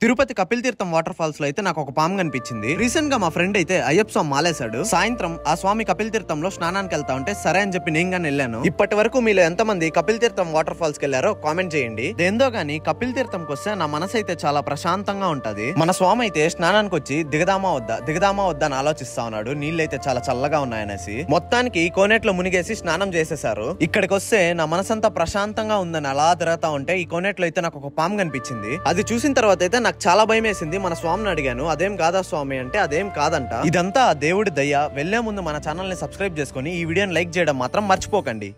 తిరుపతి కపిల్ తీర్థం వాటర్ ఫాల్స్లో అయితే నాకు ఒక పాము కనిపించింది. రీసెంట్గా మా ఫ్రెండ్ అయితే అయ్యప్ప స్వామి మాలేశాడు. సాయంత్రం ఆ స్వామి కపిల్ తీర్థంలో స్నానానికి వెళ్తా ఉంటే సరే అని చెప్పి నేను గాని వెళ్ళాను. ఇప్పటి వరకు మీలో ఎంతమంది కపిల్ తీర్థం వాటర్ ఫాల్స్కి వెళ్ళారో కామెంట్ చేయండి. దేందో గానీ కపిల్ తీర్థంకి వస్తే నా మనసు అయితే చాలా ప్రశాంతంగా ఉంటది. మన స్వామి అయితే స్నానానికి వచ్చి దిగదామా వద్దా? దిగదామా వద్దా? అని ఆలోచిస్తా ఉన్నాడు. నీళ్ళైతే చాలా చల్లగా ఉన్నాయనేసి. మొత్తానికి కోనేట్లో మునిగేసి స్నానం చేసేసారు ఇక్కడికి వస్తే నా మనసంతా ప్రశాంతంగా ఉందని అలా తిరగతా ఉంటే ఈ కోనేట్లో అయితే నాకు ఒక పాము కనిపించింది. అది చూసిన తర్వాత అయితే నాకు చాలా భయం వేసింది మన స్వామిని అడిగాను అదేం కాదా స్వామి? అంటే అదేం కాదంట. ఇదంతా దేవుడి దయ. వెళ్ళే ముందు మన ఛానల్ని సబ్స్క్రైబ్ చేసుకొని ఈ వీడియోని లైక్ చేయడం మాత్రం మర్చిపోకండి.